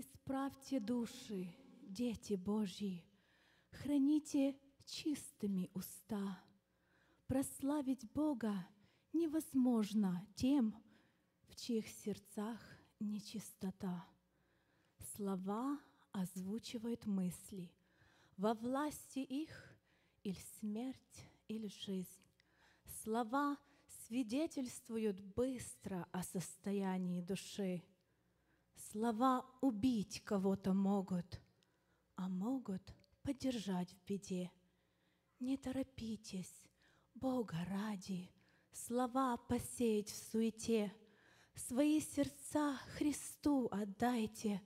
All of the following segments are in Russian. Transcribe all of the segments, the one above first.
Исправьте души, дети Божьи, храните чистыми уста. Прославить Бога невозможно тем, в чьих сердцах нечистота. Слова озвучивают мысли, во власти их или смерть, или жизнь. Слова свидетельствуют быстро о состоянии души. Слова убить кого-то могут, а могут поддержать в беде. Не торопитесь, Бога ради, слова посеять в суете. Свои сердца Христу отдайте,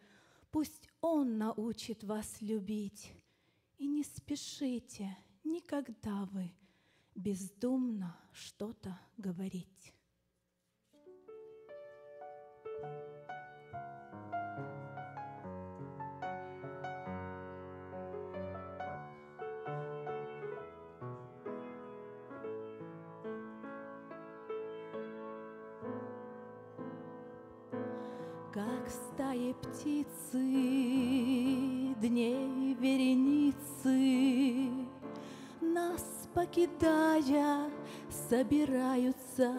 пусть Он научит вас любить. И не спешите никогда вы бездумно что-то говорить. Как стаи птицы, дней вереницы, Нас покидая, собираются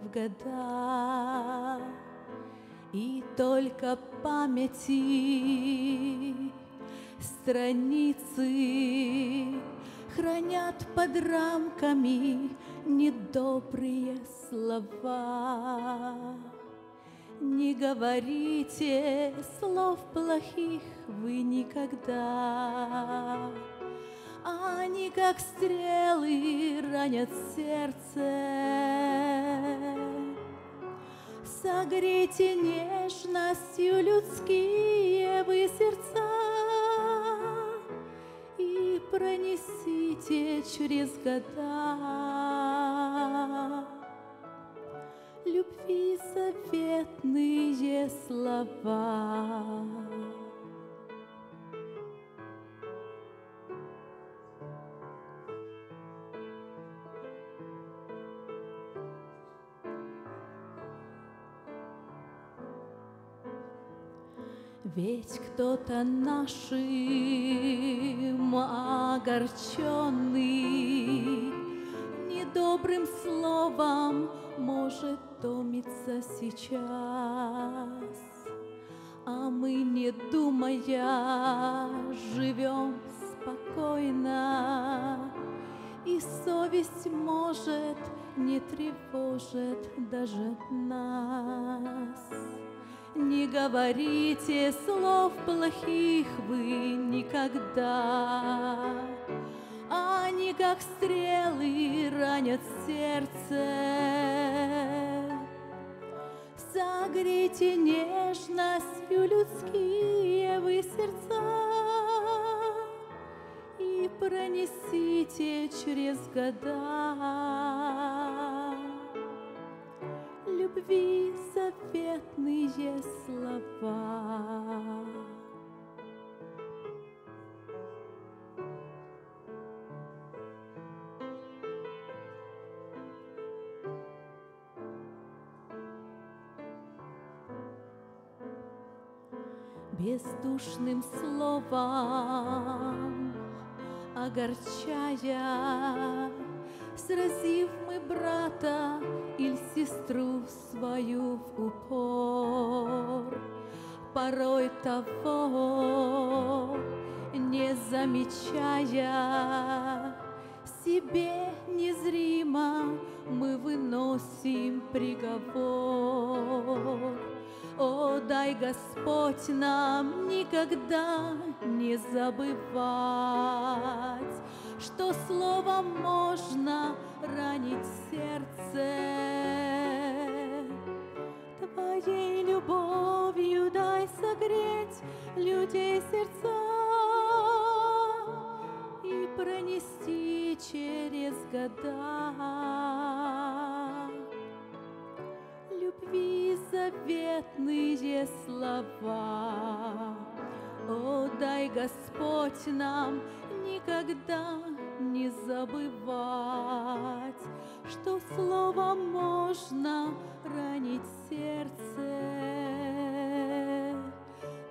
в года. И только памяти страницы Хранят под рамками недобрые слова. Не говорите слов плохих вы никогда, Они, как стрелы, ранят сердце. Согрейте нежностью людские вы сердца И пронесите через года заветные слова. Ведь кто-то нашим огорченный Недобрым словом может томиться сейчас, А мы, не думая, живем спокойно, И совесть может не тревожит даже нас. Не говорите слов плохих вы никогда, Они, как стрелы, ранят сердце. Согрейте нежностью людские вы сердца И пронесите через года любви заветные слова. Бездушным словом огорчая, Сразив мы брата или сестру свою в упор, Порой того не замечая, Себе незримо мы выносим приговор. О, дай Господь нам никогда не забывать, Что словом можно ранить сердце. Твоей любовью дай согреть людей сердца И пронести через года заветные слова. О, дай Господь нам никогда не забывать, что словом можно ранить сердце.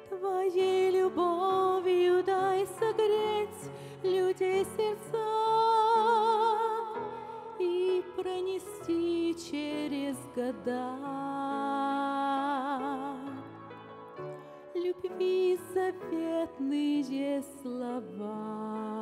Твоей любовью дай согреть людей сердца и пронести через года. Любви заветные слова.